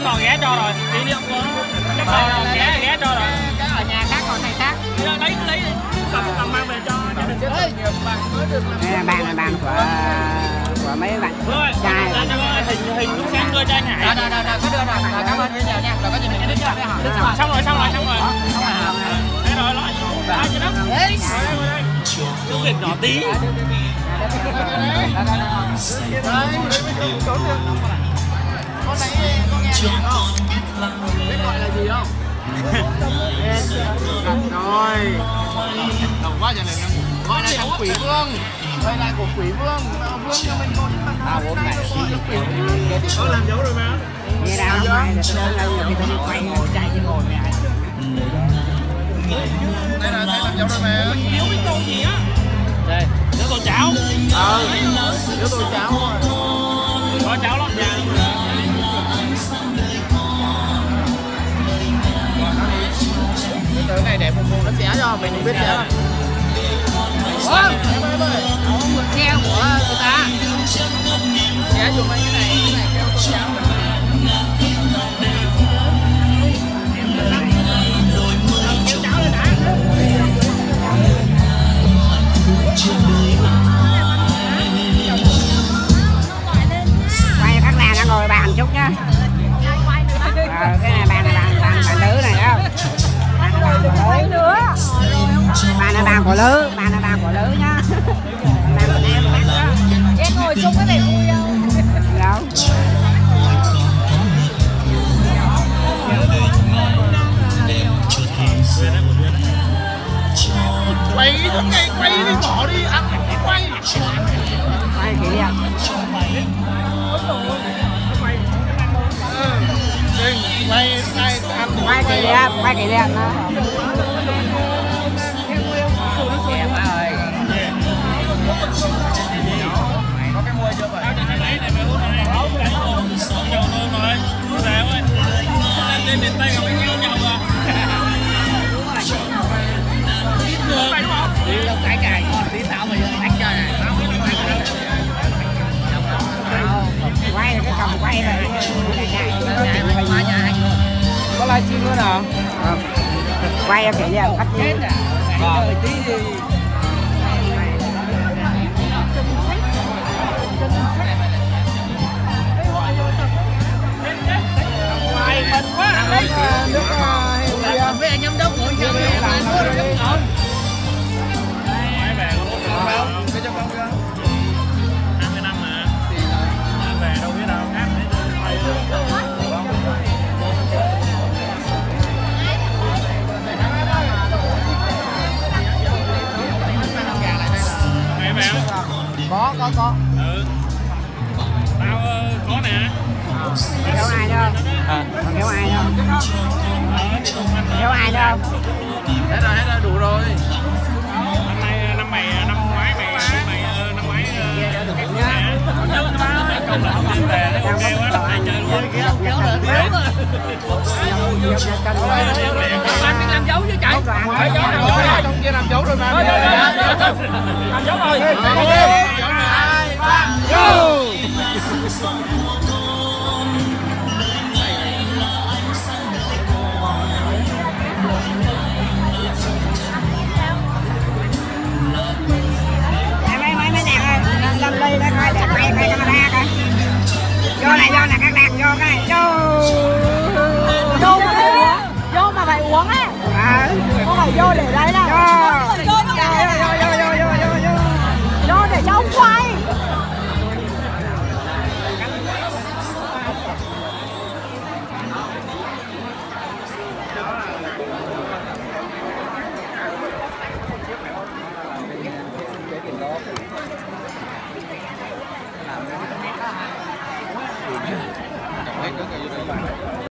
ông nào ghé cho rồi. Kỷ niệm của cái bài ghé ghé cho rồi. cái ở nhà khác còn này khác. Lấy lấy đi. Cầm cầm mang về cho gia đình. Bàn là bàn của của mấy bạn? Rồi trai. ra cho hình hình lúc sáng đưa cho anh Hải. Rồi rồi rồi cứ đưa rồi. Rồi cảm ơn bây giờ nha. Rồi có gì mình đến cho hỏi. Xong rồi xong rồi xong rồi. Thế rồi lo lo cho nó đấy cứ việc nhỏ tí. Con này con nghe không biết gọi là gì không rồi đầu quá giờ này gọi là thằng quỷ vương Đây là của quỷ vương vương cho mình con tao bốn này có làm dấu rồi mà nghe ra không ai là tôi lâu rồi tôi đi quay chạy chứ ngồi mẹ đây là đây làm dấu rồi mẹ thiếu cái câu gì á đây Đứa con cháu. Ờ Đứa con cháu rồi. Có cháu lắm nha. Mình không biết xé quay cái ngày quay đi bỏ đi ăn quay quay kỷ niệm quay quay quay kỷ niệm quay kỷ niệm đó em ơi có cái mua chưa vậy lên miền Tây gặp anh yêu nhau à nữa nào quay em kể ra khách chết có có có. Ừ. Tao ờ, có nè. Thiếu ai đâu? Còn thiếu ai đâu? Thiếu ai đâu? Hết rồi, hết rồi, đủ rồi. Năm nay, năm mày, năm ngoái mày, mày, ờ, năm ngoái ờ, được cũng nè Không là không về, nó còn kêu á, chơi luôn biết làm dấu chứ chạy làm dấu rồi. Làm dấu rồi. Mà Làm dấu rồi 来了。